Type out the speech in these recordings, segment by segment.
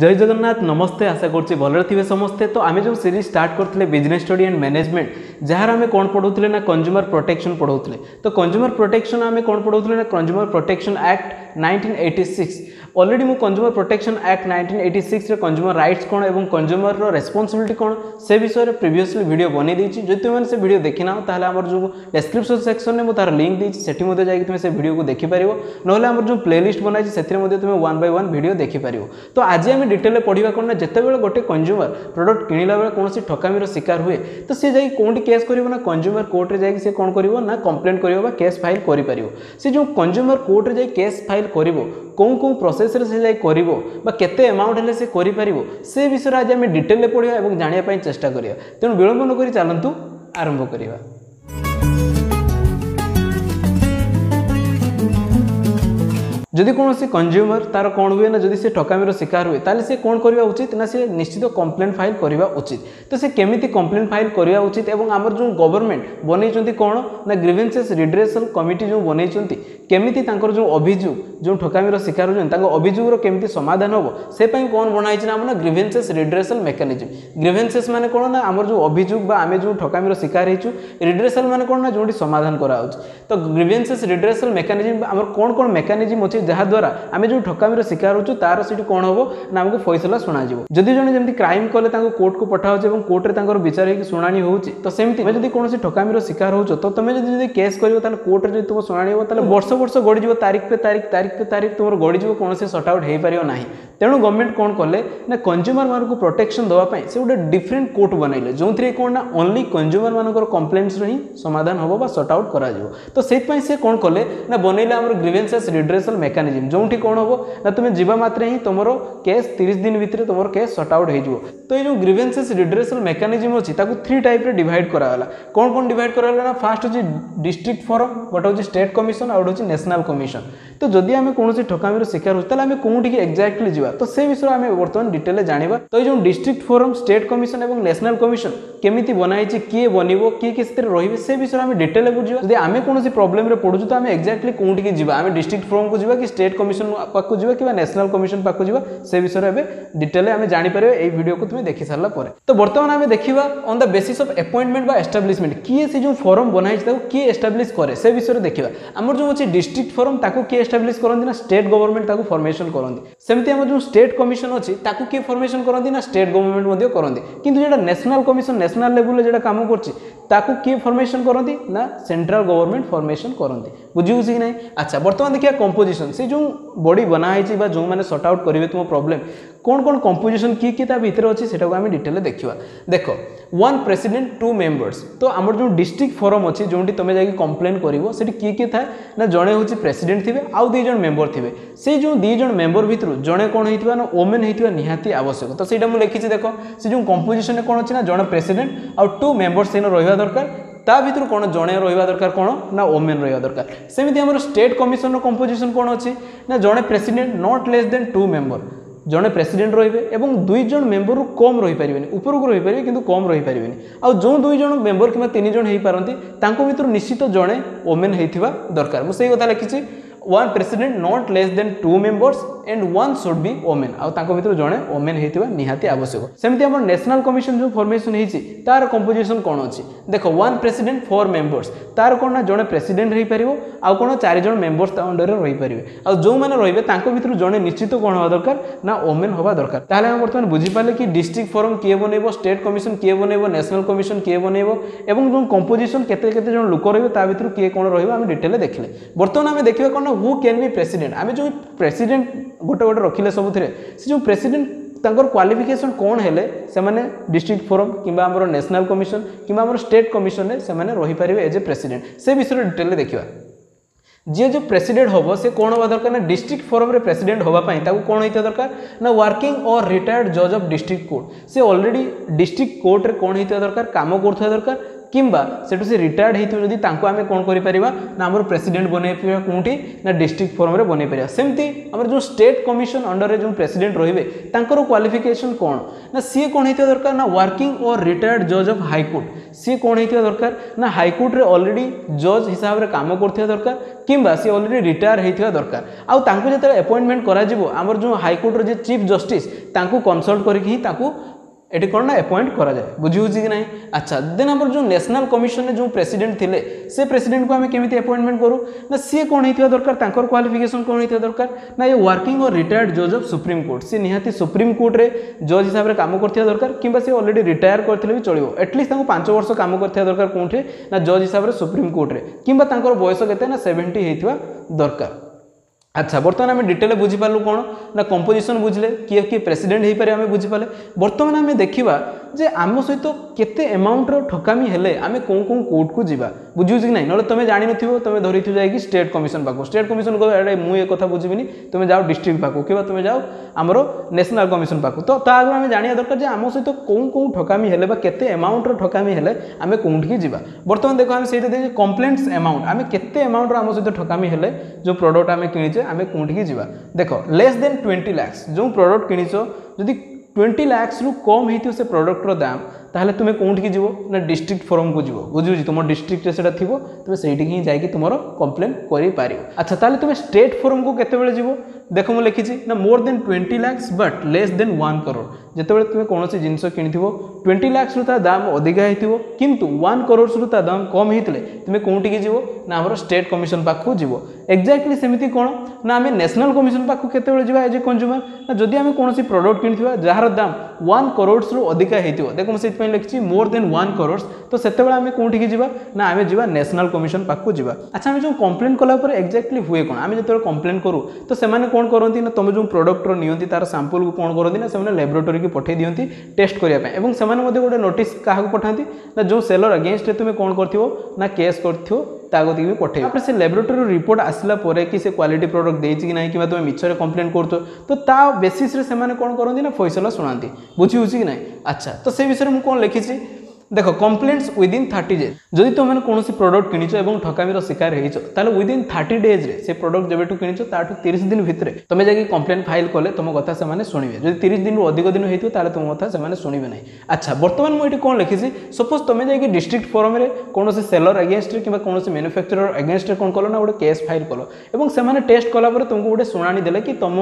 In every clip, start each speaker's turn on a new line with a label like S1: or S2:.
S1: জয় জগন্নাথ নমস্তে আশা করছি ভালরে থিবে সমস্তে তো আমি যে সিরিজ স্টার্ট করলে বিজনেস স্টডি এন্ড ম্যানেজমেন্ট যার আমি কোণ পড়াউলে না কনজ্যুমর প্রোটেকশন পড়াউলে তো কনজ্যুমর প্রোটেকশন আমি কোণ পড়াউলে না consumer protection act nineteen eighty six already মো কনজিউমার প্রোটেকশন অ্যাক্ট 1986 রে কনজিউমার রাইটস কোন এবন কনজিউমার র রেসপন্সিবিলিটি কোন সে বিষয় রে প্রিভিয়াসলি ভিডিও বনি দিছি যো তুমি সে ভিডিও দেখি নাও তাহলে আমর যো ডেসক্রিপশন সেকশন মে মতা লিংক দিছি সেটি মধ্যে যাইগে তুমি সে ভিডিও কো দেখি পারিবো নহলে আমর যো প্লেলিস্ট বনাইছি সেটির মধ্যে তুমি 1 বাই 1 ভিডিও দেখি পারিবো তো আজি আমি ডিটেইল পড়িবা কোনা জেতে বেলে গটে কনজিউমার প্রোডাক্ট কিনিলা বলে কোনসি ঠকামি র শিকার হুয়ে তো সে যাই কোন্টি কেস করিব না কনজিউমার কোর্ট রে যাইগে সে কোন করিব না কমপ্লেইন্ট করিব বা কেস ফাইল করি পারিবো সে যো কনজিউমার কোর্ট রে যাই কেস ফাইল করিব কোউ কোউ প্রসেসরে সে যাই করব বা কেতে এমাউন্ট হলে সে করিপারিব সে বিষয়ে আজ আমি ডিটেলে পড়া এবং জাঁয়া চেষ্টা করা তেমন বিলম্ব নকরি চালু আরম্ভ করা যদি কোণী কনজ্যুমর তার কোণ হুয়ে না যদি সে ঠকামির শিকার হুয়ে তাহলে সে কোণ করা উচিত না সে নিশ্চিত কমপ্লেন ফাইল করা উচিত তো সে কেমিতি কমপ্লেন ফাইল করা উচিত এবং আমার যে গভর্নমেন্ট বনাইছেন কোণ না গ্রিভেন্সেস রিড্রেসল কমিটি যে বনাইছেন কেমিতি তাঁর যে অভিযোগ যে ঠকামির শিকার হচ্ছেন তাঁর অভিযোগর কেমিতি সমাধান হব সে কোণ বনা হয়েছে না আমার গ্রিভেন্সেস রিড্রেসাল মেকানিজম গ্রিভেন্সেস মানে কোণ না আমার যে অভিযোগ বা আমি যে ঠকামির শিকার হয়েছু রিড্রেসাল মানে কোণ না যেটি সমাধান করা হচ্ছে তো গ্রিভেন্সেস রিড্রেসাল মেকানিজম আমার কোণ কোণ মেকানিজম অছে দ্বারা আমি যে ঠকামির শিকার হচ্ছু তার সেটি কোণ হব না আমাকে ফয়সলা যাব যদি জন যেমনি ক্রাইম কলে তাঁর পঠা হচ্ছে এবং কোর্টে তাঁর বিচার হয়ে শুনানি হচ্ছে তো সেমি তুমি যদি কোণী ঠকামির শিকার হচ্ছ তো তুমি যদি কেস করবো তাহলে কোর্টে যদি তোমার শুনানি হব তাহলে বর্ষ ବର୍ଷ ବର୍ଷ ଗଡ଼ିଯିବ ତାରିଖ ପେ ତାରିଖ ତାରିଖ ପେ ତାରିଖ ତୁମର ଗଡ଼ିଯିବ କୌଣସି ସର୍ଟ ଆଉଟ୍ ହୋଇପାରିବ ନାହିଁ ତେଣୁ ଗଭର୍ଣ୍ଣମେଣ୍ଟ କ'ଣ କଲେ ନା କଞ୍ଜ୍ୟୁମରମାନଙ୍କୁ ପ୍ରୋଟେକ୍ସନ୍ ଦେବା ପାଇଁ ସେ ଗୋଟେ ଡିଫରେଣ୍ଟ କୋର୍ଟ ବନାଇଲେ ଯେଉଁଥିରେ କ'ଣ ନା ଓନ୍ଲି କଞ୍ଜ୍ୟୁମରମାନଙ୍କର କମ୍ପ୍ଲେନ୍ସର ହିଁ ସମାଧାନ ହେବ ବା ସର୍ଟ ଆଉଟ୍ କରାଯିବ ତ ସେଇଥିପାଇଁ ସେ କ'ଣ କଲେ ନା ବନେଇଲେ ଆମର ଗ୍ରିଭେନ୍ସେସ୍ ରିଡ୍ରେସଲ୍ ମେକାନିଜିମ୍ ଯେଉଁଠି କ'ଣ ହେବ ନା ତୁମେ ଯିବା ମାତ୍ରେ ହିଁ ତୁମର କେସ୍ ତିରିଶ ଦିନ ଭିତରେ ତୁମର କେସ୍ ସର୍ଟ ଆଉଟ୍ ହେଇଯିବ ତ ଏଇ ଯେଉଁ ଗ୍ରିଭେନ୍ସେସ୍ ରିଡ୍ରେସଲ୍ ମେକାନିଜିମ୍ ଅଛି ତାକୁ থ্রি টাইপে ডিভাইড করা হল কোণ কোণ ডিভাইড করা হল না ফার্স্ট হচ্ছে ডিস্ট্রিক্ট ফোরম গোটে হচ্ছে স্টেট কমিশন আউ গোটে হচ্ছে ন্যাশনাল কমিশন তো যদি আমি কোণী ঠকামির শিকার হচ্ছে তাহলে আমি কোটিকি এক্জাক্টলি যা তো সেই বিষয়ে আমি বর্তমান ডিটেলে জাঁয়া তো এই যে ডিস্ট্রিক্ট ফোরম স্টেট কমিশন এবং ন্যাশনাল কমিশন কেমিতি বনাইছে কিয়ে বনব কিয়ে কি সেটি রহবে সে বিষয়ে আমি ডিটেলে বুঝবা যদি আমি কোণী প্রোবলেমে পড়ুছু তো আমি এক্জাক্টলি কোটিকি যা আমি ডিস্ট্রিক্ট ফোরম কু যা কি স্টেট কমিশন পাখু যা কিংবা ন্যাশনাল কমিশন পাখু যা সে বিষয়ে এবার ডিটেলে আমি জাঁপার এই ভিডিওকে তুমি দেখি সারা পরে তো বর্তমান আমি দেখা on the basis of appointment ବା ଏଷ୍ଟାବ୍ଲିଶମେଣ୍ଟ କିଏ ସେ ଯେଉଁ ଫର୍ମ ବନାହେଇଛି ତାକୁ କିଏ ଏଷ୍ଟାବ୍ଲିଶ୍ କରେ ସେ ବିଷୟରେ ଦେଖିବା ଆମର ଯେଉଁ ଅଛି ଡିଷ୍ଟ୍ରିକ୍ଟ ଫର୍ମ ତାକୁ କିଏ ଏଷ୍ଟାବ୍ଲିଶ୍ କରନ୍ତି ନା ଷ୍ଟେଟ୍ ଗଭର୍ଣ୍ଣମେଣ୍ଟ ତାକୁ ଫର୍ମେସନ୍ କରନ୍ତି ସେମିତି ଆମର ଯେଉଁ ଷ୍ଟେଟ୍ କମିଶନ ଅଛି ତାକୁ କିଏ ଫର୍ମେସନ୍ କରନ୍ତି ନା ଷ୍ଟେଟ୍ ଗଭର୍ଣ୍ଣମେଣ୍ଟ ମଧ୍ୟ କରନ୍ତି କିନ୍ତୁ ଯେଉଁଟା ନ୍ୟାସନାଲ୍ କମିଶନ ନ୍ୟାସନାଲ୍ ଲେଭେଲରେ ଯେଉଁଟା କାମ କରୁଛି ତାକୁ କିଏ ଫର୍ମେସନ୍ କରନ୍ତି ନା ସେଣ୍ଟ୍ରାଲ୍ ଗଭର୍ଣ୍ଣମେଣ୍ଟ ଫର୍ମେସନ୍ କରନ୍ତି ବୁଝିହେଉଛି କି ନାହିଁ ଆଚ୍ଛା ବର୍ତ୍ତମାନ ଦେଖିବା କମ୍ପୋଜିସନ୍ ସେ ଯେଉଁ ବଡ଼ି ବନା ହେଇଛି ବା ଯେଉଁମାନେ ସର୍ଟ ଆଉଟ୍ କରିବେ ତୁମ ପ୍ରୋବ୍ଲେମ୍ কোন কোন কম্পোজিশন কি কি তা ভিতরে অছি সেটাকে আমি ডিটেলে দেখিবা দেখ ওয়ান প্রেসিডেন্ট টু মেম্বর্স তো আমার যে ডিস্ট্রিক্ট ফোরম অছি যেটি তুমি যাই কমপ্লেন করব সেটি কি কি থাকে না জনে হচ্ছে প্রেসিডেন্ট থিবে আউ দুই জন মেম্বর থিবে সেই যে দুই জন মেম্বর ভিতর জনে কোণ হইতিবা না ওমেন হইতিবা নিহাতি আবশ্যক তো সেইটা মু লিখিছি দেখো সে যে কম্পোজিশনে কোণ অছি না জনে প্রেসিডেন্ট আউ টু মেম্বর সেইন রহিবা দরকার তা ভিতর কোণ জনে রহবা দরকার কোণ না ওমেন রহবা দরকার সেমিতি আমার স্টেট কমিশনর কম্পোজিশন কোণ অছি না জনে president not less than two member জনে প্রেসিডেন্ট রহবে এবং দুই জন মেম্বর কম রহিপারে উপরক রহিপারে কিন্তু কম রহিপারে আউ দুই জন মেম্বর কিংবা তিন জন হয়ে পারতে তাঁর ভিতর নিশ্চিত জনে ওমেন হয়ে দরকার মু সেই কথা লিখিছি one president not less than two members and one should be woman आउ भितर जड़े ओमेन होता निहाती आवश्यक सेमती आम ন্যাশনাল কমিশন যে ফর্মেসন হয়েছে তার কম্পোজিশন কোণ অছি দেখ ওয়ান প্রেসিডেন্ট ফোর মেম্বর্স তার কোণ না জনে প্রেসিডেন্ট হয়েপার আউ কোণ চারিজন মেম্বর্স তা অন্ডরে রহিপারে আউ যে রহবে তাঁর ভিতর জনে নিশ্চিত কোণ হওয়া দরকার না ওমেন হওয়া দরকার তাহলে আমি বর্তমানে বুঝিপারে কি ডিস্ট্রিক্ট ফোরম কিয়ে বনাইব স্টেট কমিশন কিয়ে বনাইব ন্যাশনাল কমিশন কিয়ে বনাইব এবং যে কম্পোজিশন কেতে কেতে জন লোক রহবে তা ভিতর কিয়ে কোণ রহবে আমি ডিটেলে দেখলে বর্তমানে আমি দেখবা কোণ হু ক্যান বি প্রেসিডেন্ট আমি যে প্রেসিডেন্ট ଗୋଟେ ଗୋଟେ ରଖିଲେ ସବୁଥିରେ ସେ ଯେଉଁ ପ୍ରେସିଡେଣ୍ଟ ତାଙ୍କର କ୍ୱାଲିଫିକେସନ୍ କ'ଣ ହେଲେ ସେମାନେ ଡିଷ୍ଟ୍ରିକ୍ଟ ଫୋରମ୍ କିମ୍ବା ଆମର ନ୍ୟାସନାଲ୍ କମିଶନ୍ କିମ୍ବା ଆମର ଷ୍ଟେଟ୍ କମିଶନରେ ସେମାନେ ରହିପାରିବେ ଏଜ୍ ଏ ପ୍ରେସିଡେଣ୍ଟ ସେ ବିଷୟରେ ଡିଟେଲ୍ରେ ଦେଖିବା ଯିଏ ଯେଉଁ ପ୍ରେସିଡେଣ୍ଟ ହେବ ସେ କ'ଣ ହେବା ଦରକାର ନା ଡିଷ୍ଟ୍ରିକ୍ଟ ଫୋରମ୍ରେ ପ୍ରେସିଡେଣ୍ଟ ହେବା ପାଇଁ ତାକୁ କ'ଣ ହେଇଥିବା ଦରକାର ନା ୱାର୍କିଂ ଅର୍ ରିଟାୟାର୍ଡ଼ ଜଜ୍ ଅଫ୍ ଡିଷ୍ଟ୍ରିକ୍ଟ କୋର୍ଟ ସେ ଅଲରେଡ଼ି ଡିଷ୍ଟ୍ରିକ୍ଟ କୋର୍ଟରେ କ'ଣ ହେଇଥିବା ଦରକାର କାମ କରୁଥିବା ଦରକାର কিংবা সেটু সে রিটায়ার্ড হয়েছে যদি তাঁকু আমি কোণ করে পারা না আমার প্রেসিডেন্ট বনাই পারা কোটি না ডিস্ট্রিক্ট ফর্মে বনাই পারা সেমতি আমার যে স্টেট কমিশন অন্ডরের যে প্রেসিডেন্ট রহবে তাঁর কোয়ালিফিকেসন কোণ না সি কোণ হয়ে দরকার না ওয়ার্কিং ও রিটায়ার্ড জজ অফ হাইকোর্ট সি কোণ হয়ে দরকার না হাইকোর্টরে অলরেডি জজ হিসাবে কাম করতে দরকার কিংবা সি অলরেডি রিটায়ার হয়ে দরকার আউ যেত আপয়েন্টমেন্ট করা আমার যে হাইকোর্টর যে চিফ জষ্টিস তাঁকু কনসল্ট করি হি তাঁকু એટકો કોણ એપોઇન્ટ કરાજે બુજીઓ છો કે નહીં અચ્છા દિનબર જો નેશનલ કમિશન ને જો પ્રેસિડેન્ટ થિલે સે પ્રેસિડેન્ટ કો અમે કેમથી એપોઇન્ટમેન્ટ કરું ના સે કોણ હી થા દરકાર તાકોર ક્વોલિફિકેશન કોણ હી થા દરકાર ના ય વર્કિંગ ઓર રિટેર્ડ જોબ સુપ્રીમ કોર્ટ સે નિહતી સુપ્રીમ કોર્ટ રે જોજ હિસાબ રે કામ કરતિયા દરકાર કીમબા સે ઓલરેડી રિટેર કરતલે ચળબો એટલીસ્ટ તાકો પાંચ વર્ષ કામ કરતિયા દરકાર કોંઠે ના જોજ હિસાબ રે સુપ્રીમ કોર્ટ રે કીમબા તાકોર વયસ કેતે ના 70 હી થા દરકાર আচ্ছা বর্তমানে আমি ডিটেলে বুঝিপারু কোণ না কম্পোজিশন বুঝলে কি কি প্রেসিডেন্ট হয়ে পারে আমি বুঝিপারে বর্তমানে আমি দেখা যে আম সহিত কেতে এমাউন্টর ঠকামি হলে আমি কেউ কেউ কোর্টকু যা বুঝিছি কি না নহলে তুমি জাণিনথিব তুমি ধরিথ যাই স্টেট কমিশন পাখু স্টেট কমিশন কহ এটা মু এ কথা বুঝবিনি তুমি যাও ডিস্ট্রিক্ট পাখু কিংবা তুমি যাও আমার ন্যাশনাল কমিশন পাখু তো তা আগে আমি জাঁয়া দরকার যে আম সহিত কেউ কেউ ঠকামি হলে বা কেতে এমাউন্টর ঠকামি হলে আমি কোউঠিকি যা বর্তমান দেখ আমি সেইটা দেখি কমপ্লেন্টস এমাউন্ট আমি কেতে এমাউন্টর আম সহিত ঠকামি হলে যে প্রডক্ট আমি কিনিছে আমি কোউঠিকি যা দেখ লেস দেন টোয়েন্টি ল্যাক্স যে প্রডক্ট কিনিছ যদি ट्वेंटी लैक्स रु कम हो प्रडक्टर दाम तुम्हें तुम्हें कौटी जीव ना डिस्ट्रिक्ट फोरम को जीव बुझे तुम डिस्ट्रिक्टे थी तुम्हें सही जा तुम कम्प्लेन कर अच्छा तेल तुम्हें स्टेट फोरम को केत देख मुझे लिखी ना more than twenty lakhs but less than one crore जिते तुम्हें कौन से जिनस कि ଟ୍ୱେଣ୍ଟି ଲାକ୍ସରୁ ତା ଦାମ ଅଧିକା ହେଇଥିବ କିନ୍ତୁ ୱାନ୍ କରୋଡ଼୍ସରୁ ତା ଦାମ କମ୍ ହେଇଥିଲେ ତୁମେ କେଉଁଠିକି ଯିବ ନା ଆମର ଷ୍ଟେଟ୍ କମିଶନ ପାଖକୁ ଯିବ ଏକ୍ଜାକ୍ଟଲି ସେମିତି କ'ଣ ନା ଆମେ ନ୍ୟାସନାଲ୍ କମିଶନ ପାଖକୁ କେତେବେଳେ ଯିବା ଏଜ୍ ଏ କଞ୍ଜୁମର ନା ଯଦି ଆମେ କୌଣସି ପ୍ରଡ଼କ୍ଟ କିଣିଥିବା ଯାହାର ଦାମ ୱାନ୍ କରୋଡ଼୍ସରୁ ଅଧିକା ହେଇଥିବ ଦେଖ ମୁଁ ସେଥିପାଇଁ ଲେଖିଛି ମୋର ଦେନ୍ ୱାନ୍ କରୋଡ଼୍ସ ତ ସେତେବେଳେ ଆମେ କେଉଁଠିକି ଯିବା ନା ଆମେ ଯିବା ନ୍ୟାସନାଲ୍ କମିଶନ ପାଖକୁ ଯିବା ଆଚ୍ଛା ଆମେ ଯେଉଁ କମ୍ପ୍ଲେନ୍ କଲା ପରେ ଏକ୍ଜାକ୍ଟଲି ହୁଏ କ'ଣ ଆମେ ଯେତେବେଳେ କମ୍ପ୍ଲେନ୍ କରୁ ତ ସେମାନେ କ'ଣ କରନ୍ତି ନା ତୁମେ ଯେଉଁ ପ୍ରଡ଼କ୍ଟର ନିଅନ୍ତି ତାର ସାମ୍ପଲ୍କୁ କ'ଣ କରନ୍ତି ନା ସେମାନେ ଲାବୋରେଟୋରୀକୁ ପଠାଇ ଦିଅନ୍ତି ଟେଷ୍ଟ କରିବା ପାଇଁ ଏବଂ ସେମାନେ ସେମାନେ ମଧ୍ୟ ଗୋଟେ ନୋଟିସ୍ କାହାକୁ ପଠାନ୍ତି ନା ଯେଉଁ ସେଲର ଆଗେନଷ୍ଟରେ ତୁମେ କ'ଣ କରିଥିବ ନା କେସ୍ କରିଥିବ ତା କତିକି ବି ପଠାଇବ ତାପରେ ସେ ଲାବୋରେଟୋରୀରୁ ରିପୋର୍ଟ ଆସିଲା ପରେ କି ସେ କ୍ୱାଲିଟି ପ୍ରଡ଼କ୍ଟ ଦେଇଛି କି ନାହିଁ କିମ୍ବା ତୁମେ ମିଛରେ କମ୍ପ୍ଲେନ୍ କରୁଛ ତ ତା ବେସିସ୍ରେ ସେମାନେ କ'ଣ କରନ୍ତି ନା ଫଇସଲା ଶୁଣାନ୍ତି ବୁଝି ହେଉଛି କି ନାହିଁ ଆଚ୍ଛା ତ ସେ ବିଷୟରେ ମୁଁ କ'ଣ ଲେଖିଛି দেখ কমপ্লেন্টস উইদিন থার্টি ডেজ যদি তুমি কোণী প্রডক্ট কিনিছ এবং ঠকামির শিকার হয়েছ তাহলে উইদিন থার্টি ডেଜ୍রে সে প্রডক্ট যেবেঠু কিনিছ তা তিরিশ দিন ভিতরে তুমি যাই কমপ্লেন ফাইল কলে তোম কথা সে শুনবে যদি তিরিশ দিন অধিক দিন হয়েছে তাহলে তোম কথা সে শুনবে না আচ্ছা বর্তমানে মু এটি কোণ লিখিছি সপোজ তুমি যাই ডিস্ট্রিক্ট ফোরমে কোণী সেলর এগেনস্টরে কিংবা কোণী ম্যানুফ্যাকচরর এগেনস্টরে কোণ কল না গোটে কেস ফাইল কল এবং সে টেস্ট কলাপরে তোমাকে গোটে শুনানি দেলে কি তোম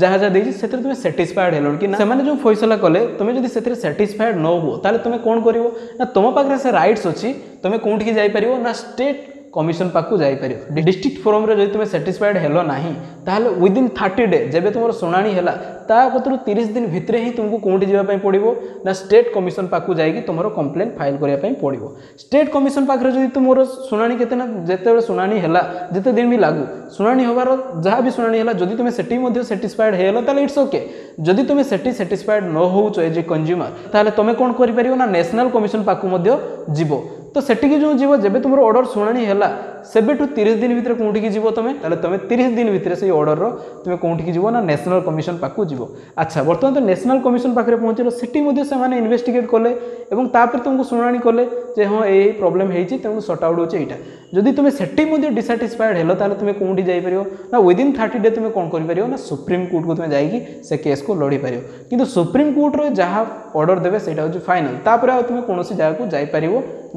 S1: যা যা দিয়েছি সেতু তুমি স্যাটিসফায়েড হল কি না সে যে ফসলা কলে তুমি যদি সেতু স্যাটিসফায়েড ন হো তাহলে তুমি কোণ করব ନା ତୁମ ପାଖରେ ସେ ରାଇଟ୍ସ ଅଛି ତୁମେ କେଉଁଠିକି ଯାଇପାରିବ ନା ଷ୍ଟେଟ୍ কমিশন পাখু যাইপার ডিস্ট্রিক্ট ফোরমে যদি তুমি স্যাটিসফাইড হল না তাহলে উইদিন থার্টি ডে যে তোমার শুনানি হল ତା କତରୁ ତିରିଶ ଦିନ ଭିତରେ ହିଁ ତୁମକୁ କେଉଁଠି ଯିବା ପାଇଁ ପଡ଼ିବ ନା ଷ୍ଟେଟ୍ କମିଶନ ପାଖକୁ ଯାଇକି ତୁମର କମ୍ପ୍ଲେନ୍ ଫାଇଲ୍ କରିବା ପାଇଁ ପଡ଼ିବ ଷ୍ଟେଟ୍ କମିଶନ ପାଖରେ ଯଦି ତୁମର ଶୁଣାଣି କେତେ ନା ଯେତେବେଳେ ଶୁଣାଣି ହେଲା ଯେତେ ଦିନ ବି ଲାଗୁ ଶୁଣାଣି ହେବାର ଯାହା ବି ଶୁଣାଣି ହେଲା ଯଦି ତୁମେ ସେଠି ମଧ୍ୟ ସାଟିସ୍ଫାଏଡ୍ ହେଇଗଲ ତାହେଲେ ଇଟ୍ସ ଓକେ ଯଦି ତୁମେ ସେଠି ସାଟିସ୍ଫାଏଡ୍ ନ ହେଉଛ ଏଜ୍ ଏ କଞ୍ଜ୍ୟୁମର ତାହେଲେ ତୁମେ କ'ଣ କରିପାରିବ ନା ନ୍ୟାସନାଲ୍ କମିଶନ ପାଖକୁ ମଧ୍ୟ ଯିବ ତ ସେଠିକି ଯେଉଁ ଯିବ ଯେବେ ତୁମର ଅର୍ଡ଼ର ଶୁଣାଣି ହେଲା ସେବେଠୁ ତିରିଶ ଦିନ ଭିତରେ କେଉଁଠିକି ଯିବ ତୁମେ ତାହେଲେ ତୁମେ ତିରିଶ ଦିନ ଭିତରେ ସେଇ ଅର୍ଡ଼ରର ତୁମେ କେଉଁଠିକି ଯିବ ନା ନ୍ୟାସନାଲ୍ କମିଶନ ପାଖକୁ ଯିବ ପହଞ୍ଚିବ ଆଚ୍ଛା ବର୍ତ୍ତମାନ ତ ନ୍ୟାସନାଲ୍ କମିଶନ୍ ପାଖରେ ପହଞ୍ଚିଲ ସେଠି ମଧ୍ୟ ସେମାନେ ଇନଭେଷ୍ଟିଗେଟ୍ କଲେ ଏବଂ ତାପରେ ତୁମକୁ ଶୁଣାଣି କଲେ ଯେ ହଁ ଏଇ ପ୍ରୋବ୍ଲେମ୍ ହେଇଛି ତେଣୁ ସର୍ଟ ଆଉଟ୍ ହେଉଛି ଏଇଟା जदि तुम से डिसाटिस्फाएड हेलो तुम्हें कौटी जापार ना विदिन थर्टी डे तुम कौन कर सुप्रीम कोर्ट को तुम्हें जा केस को लड़ी पार कि सुप्रीम कोर्टर जहाँ अर्डर देवे से फाइनाल तापर आज तुम्हें कौन सी जगह जापार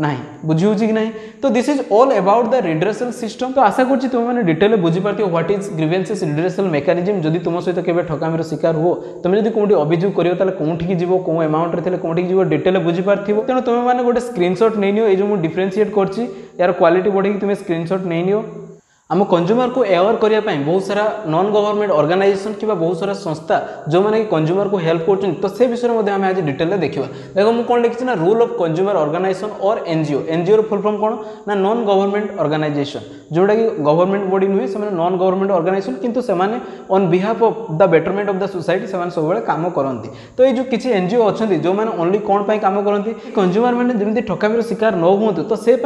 S1: ना बुझे कि ना तो this is all about the redressal system तो आशा करुँच तुम्हें डिटेल बुझीपारी थो what is grievance redressal mechanism जब तुम सहित केवे ठकामी शिकार हो तुम जब कौटी अभियोग करो तो कौटी की जो कौ एमाउंट्रे कौटी जो डिटेल बुझीपार थो तेना तुम्हें गोटे स्क्रीनशट नहीं नियो ये मुझे डिफरेनसीएट करती यार क्वालिटी बढ़ेगी तुम्हें स्क्रीनशॉट नहीं लिहो आम कंज्यूमर को एवेयर करने बहुत सारा नन गवर्नमेंट अर्गानाइजेसन कि बहुत सारा संस्था जो मैंने कंज्यूमर को हेल्प कर तो से विषय में आज डिटेल देखा देखो मुझे कौन लिखी ना रूल अफ कंज्यूमर अर्गानाइजेसन और एनजीओ एनजीओ फुल फर्म कौन ना नन गवर्नमेंट अर्गानाइजेसन जोटा कि गवर्नमेंट बडी नुहे से नन गवर्नमेंट अर्गानाइजेसन कितु से behalf of the betterment of the society से सब कम करती तो ये जो किसी एनजीओ अच्छा जो मैंने ओनली कौन कम करती कंज्यूमर मैंने जमी ठकामी शिकार न हूँ तो से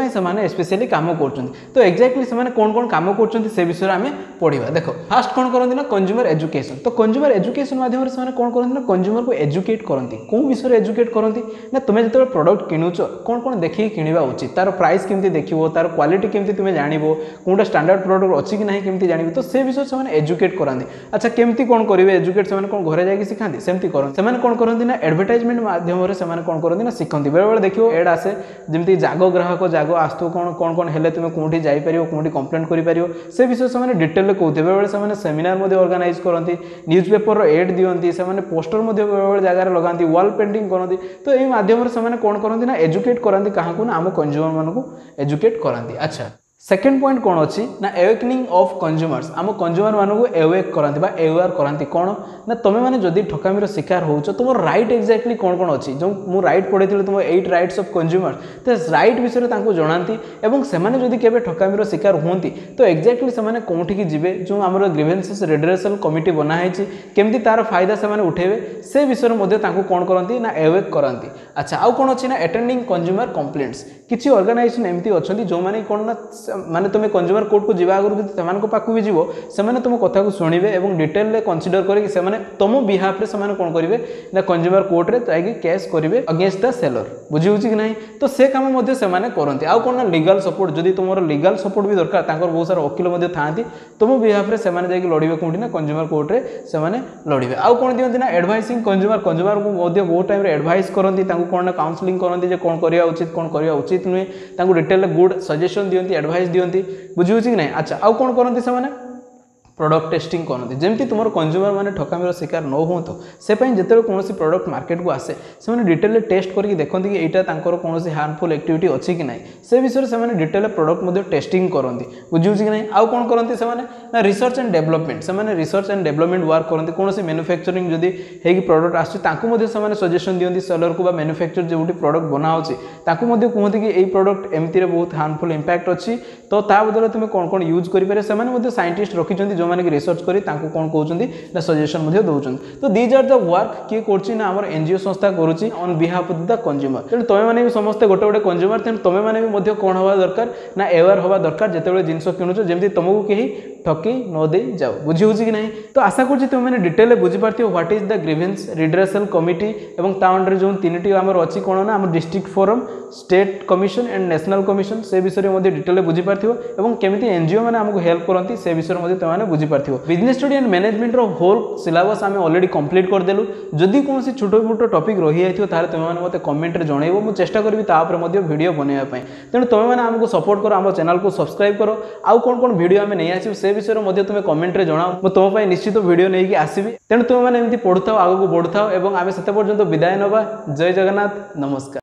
S1: स्पेशली कम कर तो एक्जाक्टली कौन कौन कम करते पढ़ा देख फास्ट कौन करती ना कंज्यूमर एजुकेशन तो कंज्यूमर एजुकेशन मध्यम से कौन करते कंज्यूमर को एजुकेट करती कौ विषय एजुकेट करती ना तुम्हें जो प्रडक्ट किणुच कौन कौन देखिए किणवा उचित तार प्राइस कमी देखो तार क्वाटी के तुम जानव कौटा स्टाणार्ड प्रडक्ट अच्छी कि नहीं कमी जानवि तो से विषय से एजुकेट करते अच्छा कमी कौन करेंगे एजुकेट से कौन घर जाकि शिखा सेमती करते कौन करती ना एडभटाइजमेंट मध्यम से कौन करती ना शिखती बेले बेले देखो एड आसे जमी जग ग्राहक जग आसो कौन कौन हेल्ले तुम्हें कौटी कौन कौटी कम्प्लेन कर କରିପାରିବ ସେ ବିଷୟରେ ସେମାନେ ଡିଟେଲରେ କହୁଥିବେ ବେଳେବେଳେ ସେମାନେ ସେମିନାର ମଧ୍ୟ ଅର୍ଗାନାଇଜ୍ କରନ୍ତି ନ୍ୟୁଜ୍ ପେପରର ଏଡ଼୍ ଦିଅନ୍ତି ସେମାନେ ପୋଷ୍ଟର ମଧ୍ୟ ବେଳେବେଳେ ଜାଗାରେ ଲଗାନ୍ତି ୱାଲ୍ ପେଣ୍ଟିଂ କରନ୍ତି ତ ଏହି ମାଧ୍ୟମରେ ସେମାନେ କ'ଣ କରନ୍ତି ନା ଏଜୁକେଟ୍ କରାନ୍ତି କାହାକୁ ନା ଆମ କଞ୍ଜ୍ୟୁମରମାନଙ୍କୁ ଏଜୁକେଟ୍ କରାନ୍ତି ଆଚ୍ଛା সেকেন্ড পয়েন্ট কোণ অছি না এওয়েকনিং অফ কনজ্যুমর্স আম কনজ্যুমর মানুষ এওয়েক করতে বা এওয়ার করতে কোণ না তুমি মানে যদি ঠকামির শিকার হচ্ছ তোমার রাইট এক্সাক্টলি কোণ কোণ অছি যে মু রাইট পড়াই তোমার এইট রাইটস অফ কনজ্যুমর্স তো রাইট বিষয়ে তাঁকু জনাতে এবং সেমানে যদি কেবে ঠকামির শিকার হুঁতি তো এক্সাক্টলি সেমানে কোঠিকি যাবে যে আমার গ্রিভেন্সেস রেডরেসন কমিটি বনা হয়েছে কেমতি তার ফায়দা সেমানে উঠেবে সে বিষয়ে মধ্যে তাঁকু কোণ করতে না এওয়েক করতে আচ্ছা আউ কোণ অছি না আটেন্ডিং কনজ্যুমর কমপ্লেন্টস কিছু অর্গানাইজেসন এমতি অছন্তি যো মানে কোণ না মানে তুমি কনজ্যুমর কোর্ট কু যিবা আগরু যদি সেমানক পাকু বি যিবো সেমানে তুম কথা কু শুনিবে এবং ডিটেল রে কনসিডর করি সেমানে তম বিহাফ রে সেমানে কোণ করিবে না কনজ্যুমর কোর্ট রে যাইকি কেস করিবে अगेंस्ट द সেলর বুঝি হউছি কি নাই তো সে কাম মধ্যে সেমানে করন্তি আউ কোণ না লিগাল সাপোর্ট যদি তোমার লিগাল সাপোর্ট বি দরকার তাঙ্কর বহুত সারা ওকিল মধ্যে থাকি তম বিহাফ রে সেমানে যাইকি লড়িবে কোটি না কনজ্যুমর কোর্ট রে সেমানে লড়িবে আউ কোণ দিওন্তি না এডভাইসিং কনজ্যুমর কনজ্যুমর কু মধ্যে বহুত টাইম রে এডভাইস করন্তি তাঙ্কু ତାଙ୍କୁ କ'ଣ କାଉନସିଲିଂ କରନ୍ତି ଯେ କ'ଣ କରିବା ଉଚିତ କ'ଣ କରିବା ଉଚିତ ନୁହେଁ ତାଙ୍କୁ ଡିଟେଲରେ ଗୁଡ଼ ସଜେସନ୍ ଦିଅନ୍ତି ଆଡ଼ଭାଇସ୍ ଦିଅନ୍ତି ବୁଝିହେଉଛି କି ନାହିଁ ଆଚ୍ଛା ଆଉ କ'ଣ କରନ୍ତି ସେମାନେ ପ୍ରଡ଼କ୍ଟ ଟେଷ୍ଟିଂ କରନ୍ତି ଯେମିତି ତୁମର କଞ୍ଜ୍ୟୁମର ମାନେ ଠକାମିର ଶିକାର ନ ହୁଅନ୍ତୁ ସେ ପାଇଁ ଯେତେବେଳେ କୌଣସି ପ୍ରଡ଼କ୍ଟ ମାର୍କେଟକୁ ଆସେ ସେମାନେ ଡିଟେଲରେ ଟେଷ୍ଟ କରିକି ଦେଖନ୍ତି କି ଏଇଟା ତାଙ୍କର କୌଣସି ହାର୍ମଫୁଲ୍ ଆକ୍ଟିଭିଟି ଅଛି କି ନାହିଁ ସେ ବିଷୟରେ ସେମାନେ ଡିଟେଲରେ ପ୍ରଡ଼କ୍ଟ ମଧ୍ୟ ଟେଷ୍ଟିଂ କରନ୍ତି ବୁଝିହେଉଛି କି ନାହିଁ ଆଉ କ'ଣ କରନ୍ତି ସେମାନେ ନା ରିସର୍ଚ୍ଚ ଆଣ୍ଡ ଡେଭଲପମେଣ୍ଟ ସେମାନେ ରିସର୍ଚ୍ଚ ଆଣ୍ଡ ଡେଭଲପମେଣ୍ଟ ୱାର୍କ କରନ୍ତି କୌଣସି ମ୍ୟାନୁଫ୍ୟାକ୍ଚରିଂ ଯଦି ହେଇକି ପ୍ରଡ଼କ୍ଟ ଆସୁଛି ତାଙ୍କୁ ମଧ୍ୟ ସେମାନେ ସଜେସନ୍ ଦିଅନ୍ତି ସେଲରକୁ ବା ମ୍ୟାନୁଫ୍ୟାକ୍ଚର ଯେଉଁଠି ପ୍ରଡ଼କ୍ଟ ବନାହେଉଛି ତାଙ୍କୁ ମଧ୍ୟ କୁହନ୍ତି କି ଏଇ ପ୍ରଡ଼କ୍ଟ ଏମିତିରେ ବହୁତ ହାର୍ମଫୁଲ୍ ଇମ୍ପାକ୍ଟ ଅଛି ତ ତା ବଦଳରେ ତୁମେ କ'ଣ କ'ଣ ୟୁଜ୍ କରିପାରିବ ସେମାନେ ମଧ୍ୟ ସାଇଣ୍ଟିଷ୍ଟ ରଖିଛନ୍ତି ଯେଉଁମାନେ ଯେଉଁମାନେ କି ରିସର୍ଚ୍ଚ କରି ତାଙ୍କୁ କ'ଣ କହୁଛନ୍ତି ନା ସଜେସନ୍ ମଧ୍ୟ ଦେଉଛନ୍ତି ତ ଦିଜ୍ ଆର୍ ଦ ୱାର୍କ କିଏ କରୁଛି ନା ଆମର ଏନ୍ଜିଓ ସଂସ୍ଥା କରୁଛି on behalf of the consumer ତେଣୁ ତୁମେମାନେ ବି ସମସ୍ତେ ଗୋଟେ ଗୋଟେ କଞ୍ଜୁମର ତେଣୁ ତୁମେମାନେ ବି ମଧ୍ୟ କ'ଣ ହେବା ଦରକାର ନା ଆୱେର୍ ହେବା ଦରକାର ଯେତେବେଳେ ଜିନିଷ କିଣୁଛ ଯେମିତି ତୁମକୁ କେହି ঠকি নদী যাও বুঝি হচ্ছে কি না তো আশা করছি তুমি ডিটেলে বুঝিপার what is the grievance redressal committee এবং তা অন্ডারে যে তিনটি আমার অছি কোণ না আমার district forum state commission and national commission সে বিষয়ে মধ্যে ডিটেলে বুঝিপার এবং কেমিতি এনজিও মানে আমাকে হেল্প করতে সে বিষয়ে মধ্যে তোমাকে বুঝিপার বিজনেস স্টডি এন্ড ম্যানেজমেন্টর হোল সিলাবস আমি অলরেডি কমপ্লিট করেদেলু যদি কোণী ছোট মোট টপিক রহিযাই তাহলে তুমি মতো কমেন্টে জনাইব মু চেষ্টা করবি তাপরে মধ্যে ভিডিও বনাইবা তেমন তুমি মানে আমাকে সপোর্ট করো আমার চ্যানেল সবসক্রাইব করো আউ কোণ কোণ ভিডিও আমি নিয়ে আসবু সে ସେ ବିଷୟରେ ମଧ୍ୟ ତୁମେ କମେଣ୍ଟରେ ଜଣାଅ ମୁଁ ତୁମ ପାଇଁ ନିଶ୍ଚିତ ଭିଡ଼ିଓ ନେଇକି ଆସିବି ତେଣୁ ତୁମେମାନେ ଏମିତି ପଢ଼ୁଥାଉ ଆଗକୁ ବଢ଼ୁଥାଉ ଏବଂ ଆମେ ସେତେ ପର୍ଯ୍ୟନ୍ତ ବିଦାୟ ନେବା ଜୟ ଜଗନ୍ନାଥ ନମସ୍କାର